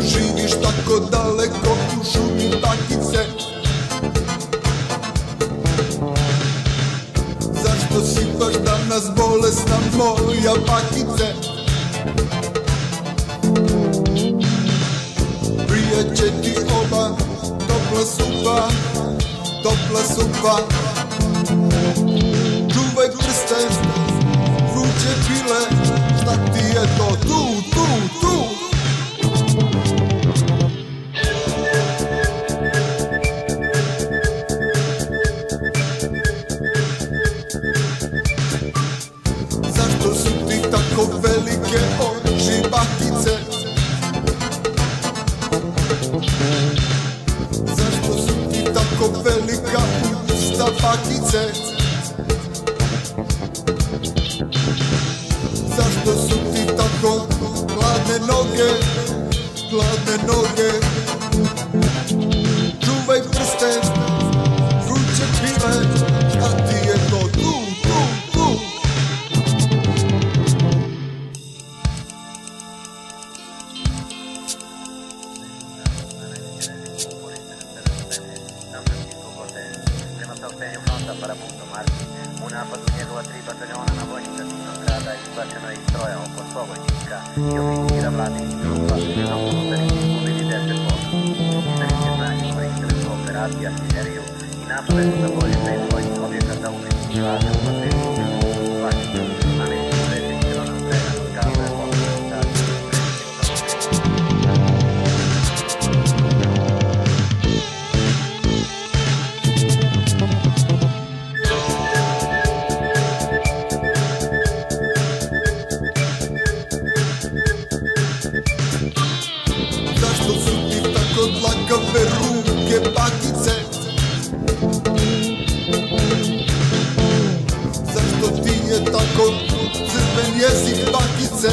živiš tako daleko u šumi takice. Zašto si baš danas bolesna moja pakice Prijeće ti oba topla supa, topla supa. Tako velike oči bakice? Zašto su ti tako velika usta bakice? Zašto su ti tako hladne noge, hladne noge? meglio fatta per appunto Marti una pattuglia con la tri battaglione una voce di strada in faccia noi troia un po' fuoco in città io finiti da Vladi in truppa non sono per i scudi di terzo posto per il gennaio per il telefono per Albi a Siderio in atto è una voce per il poi di copia per un vestito a un Ko crven jezik bakice.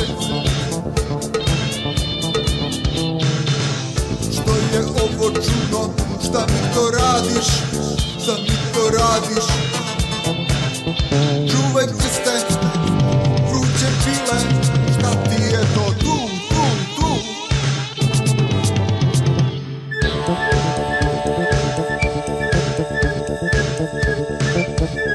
Što je ovo čudno, šta mi to radiš? Šta mi to radiš? Čuvaj prste, vruće pile Šta ti je to? Tu, tu, tu. Thank